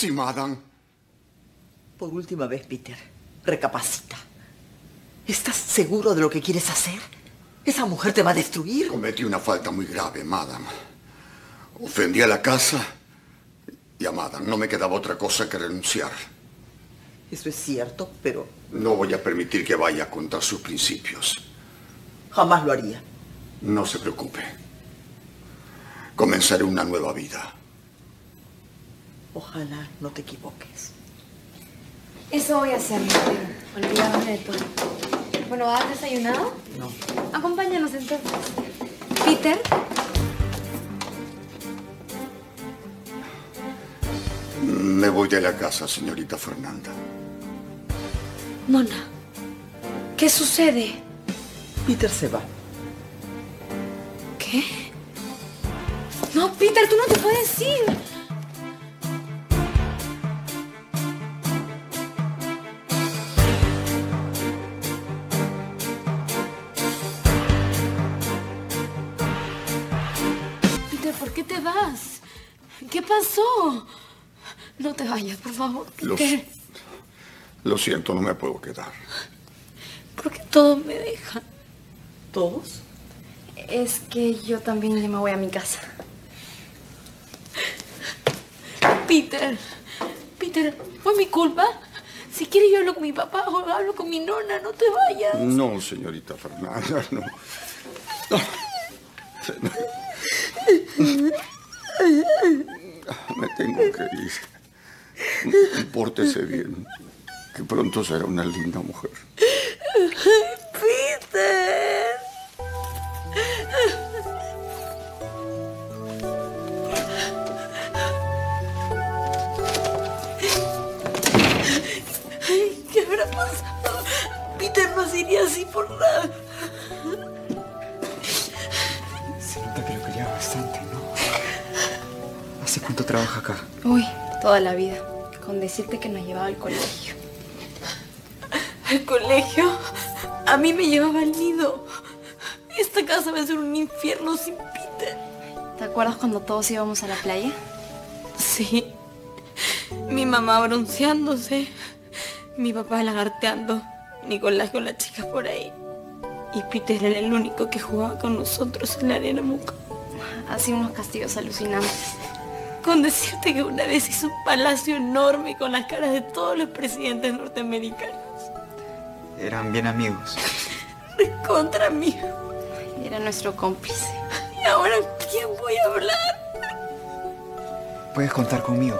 así, madame. Por última vez, Peter, recapacita. ¿Estás seguro de lo que quieres hacer? ¿Esa mujer te va a destruir? Cometí una falta muy grave, madame. Ofendí a la casa y a madame. No me quedaba otra cosa que renunciar. Eso es cierto, pero... No voy a permitir que vaya contra sus principios. Jamás lo haría. No se preocupe. Comenzaré una nueva vida. Ojalá no te equivoques. Eso voy a hacer, olvidarme de todo. Bueno, ¿has desayunado? No. Acompáñanos entonces. Peter. Me voy de la casa, señorita Fernanda. Mona, ¿qué sucede? Peter se va. ¿Qué? No, Peter, tú no te puedes ir. ¿Por qué pasó? No te vayas, por favor. Lo, Peter, lo siento, no me puedo quedar. ¿por qué todos me dejan? ¿Todos? Es que yo también ya me voy a mi casa. Peter, Peter, ¿fue mi culpa? Si quieres yo hablo con mi papá o hablo con mi nona, no te vayas. No, señorita Fernanda, no. Me tengo que ir. Pórtese bien, que pronto será una linda mujer. Peter. ¿Qué habrá pasado? Peter no se iría así por nada. ¿Hace cuánto trabaja acá? Uy, toda la vida. Con decirte que nos llevaba al colegio. ¿Al colegio? A mí me llevaba al nido. Esta casa va a ser un infierno sin Peter. ¿Te acuerdas cuando todos íbamos a la playa? Sí. Mi mamá bronceándose. Mi papá lagarteando. Nicolás con las chicas por ahí. Y Peter era el único que jugaba con nosotros en la arena muca. Hacía unos castillos alucinantes. Con decirte que una vez hizo un palacio enorme con las caras de todos los presidentes norteamericanos. Eran bien amigos. Contra mí. Era nuestro cómplice. ¿Y ahora quién voy a hablar? Puedes contar conmigo.